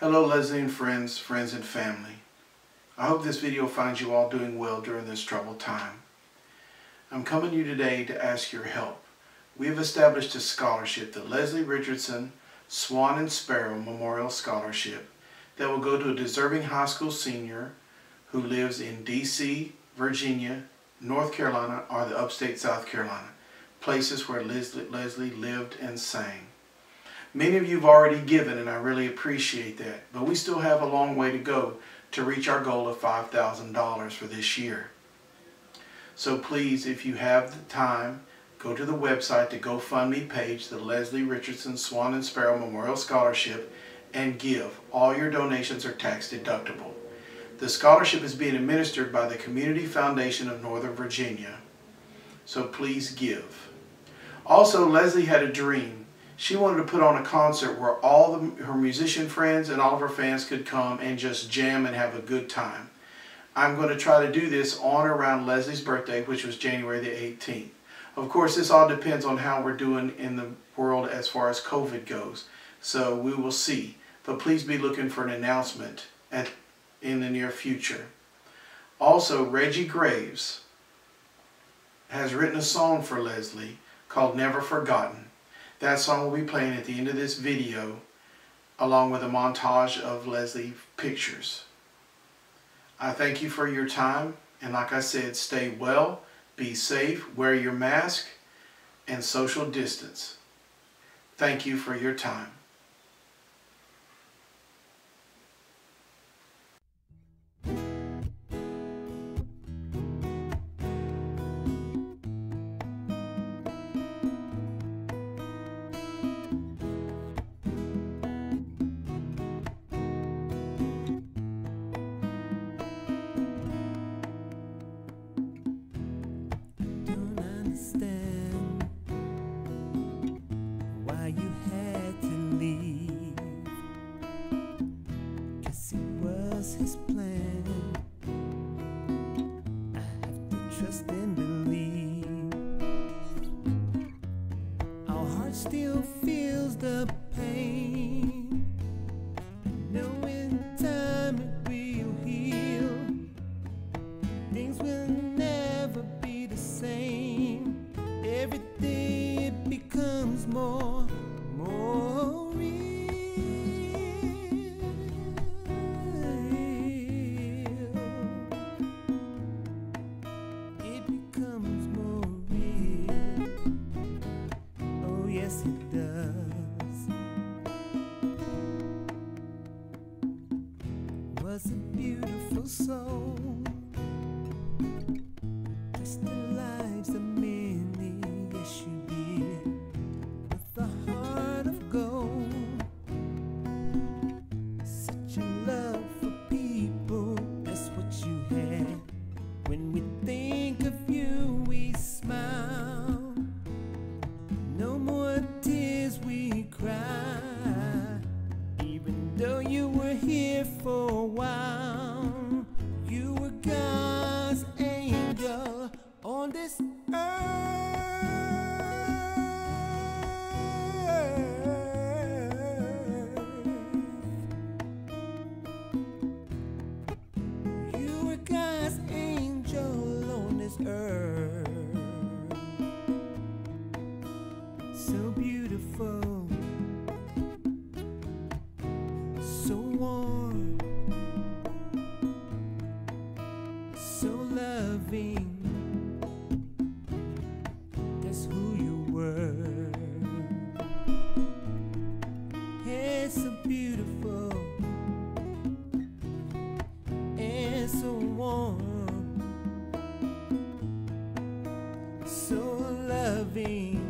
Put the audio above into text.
Hello Leslie and friends, friends and family. I hope this video finds you all doing well during this troubled time. I'm coming to you today to ask your help. We have established a scholarship, the Leslie Richardson Swan and Sparrow Memorial Scholarship, that will go to a deserving high school senior who lives in D.C., Virginia, North Carolina, or the upstate South Carolina, places where Leslie lived and sang. Many of you have already given, and I really appreciate that, but we still have a long way to go to reach our goal of $5,000 for this year. So please, if you have the time, go to the website, the GoFundMe page, the Leslie Richardson Swan and Sparrow Memorial Scholarship, and give. All your donations are tax deductible. The scholarship is being administered by the Community Foundation of Northern Virginia. So please give. Also, Leslie had a dream. She wanted to put on a concert where all the, her musician friends and all of her fans could come and just jam and have a good time. I'm going to try to do this on or around Leslie's birthday, which was January the 18th. Of course, this all depends on how we're doing in the world as far as COVID goes. So we will see. But please be looking for an announcement at in the near future. Also, Reggie Graves has written a song for Leslie called Never Forgotten. That song will be playing at the end of this video along with a montage of Leslie pictures. I thank you for your time and like I said, stay well, be safe, wear your mask, and social distance. Thank you for your time. His plan. I have to trust and believe. Our heart still feels the pain. Oh, yes it does. Was a beautiful soul. So beautiful, so warm, so loving. That's who you were. Hey, so beautiful. And so warm, so loving